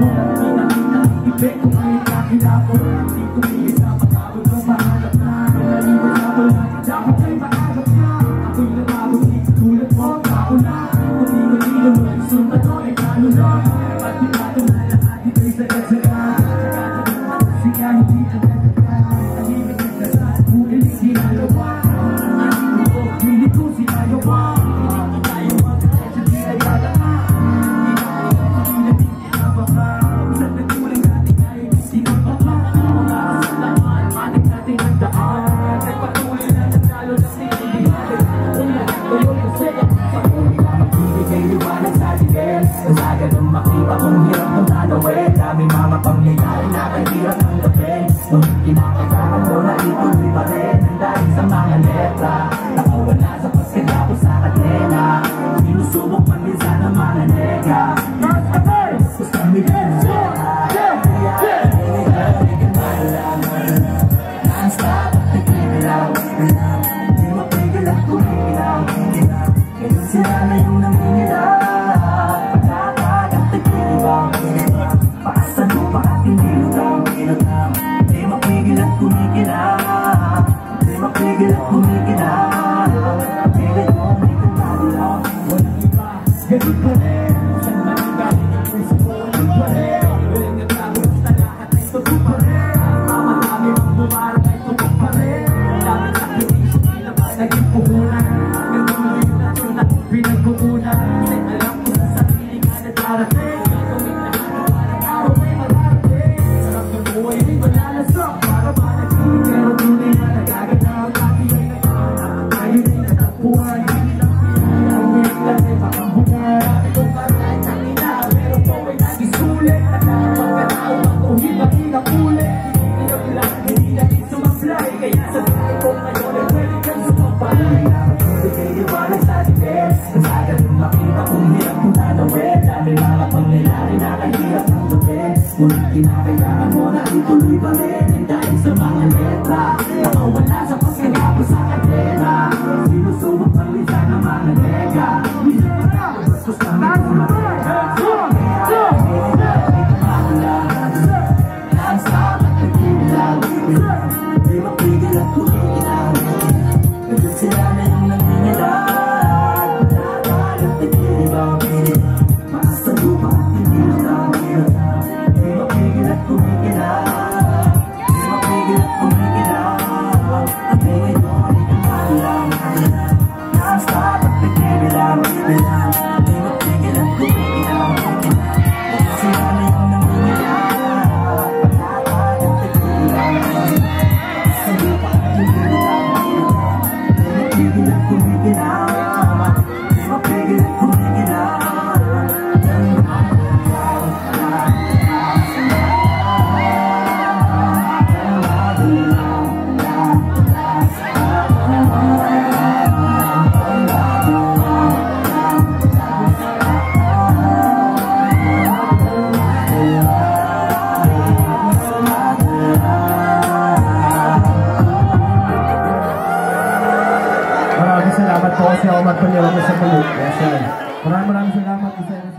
Yeah. Thanks. Una pinapayaan gonna ituloy pa rin maraming salamat po sa umat panyo sa mulut. Yes, sir. Maraming maraming salamat.